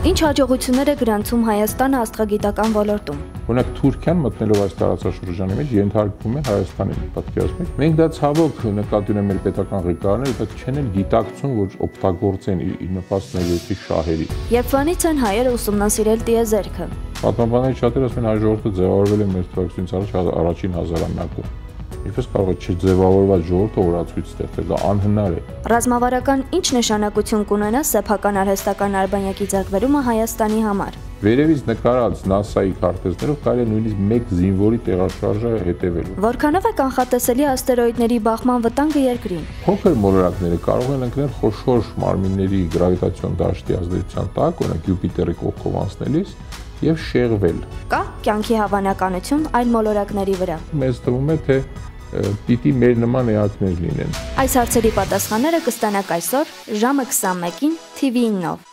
Ինչ հաջողություններ է գրանցում Հայաստանը աստղագիտական ոլորտում։ Օրինակ Թուրքիան մտնելով այս տարածաշրջանի մեջ ենթարկվում է Հայաստանին, պատկերացնեք։ Մենք դա ցավոք նկատի ունենք մեր պետական ղեկավարները, դա չեն էլ գիտակցում, որ օգտագործեն իր նպաստների շահերի։ Երբ վանից են հայերը ուսումնասիրել տիեզերքը։ Պատմաբանների շատերը ասում են հայ ժողովուրդը ձևավորվել է մեր թվականից առաջ առաջին հազարամյակում Ինչպես կարող է չձևավորված ժողովուրդը օրացույց ստեղծել, դա անհնար է։ Ռազմավարական ինչ նշանակություն կունենա սեփական արհեստական արբանյակի ձեռքբերումը Հայաստանի համար։ Վերևից նկարած NASA-ի քարտեզներով կարելի է նույնիսկ մեկ զինվորի տեղաշարժը հետևելու։ Որքանով է կանխատեսելի աստերոիդների բախման վտանգը երկրին։ Փոքր մոլորակները կարող են ընկնել խոշոր մարմինների գրավիտացիոն դաշտի ազդեցության տակ, օրինակ Յուպիտերի կողքով անցնելիս, եւ շեղվել։ Կա կյանքի հավանականություն այլ մոլորակների վրա։ Մեզ թվում է թե պիտի մեր նման էակներ լինեն։ Այս հարցերի պատասխանները կստանաք այսօր ժամը 21-ին TV9-ով։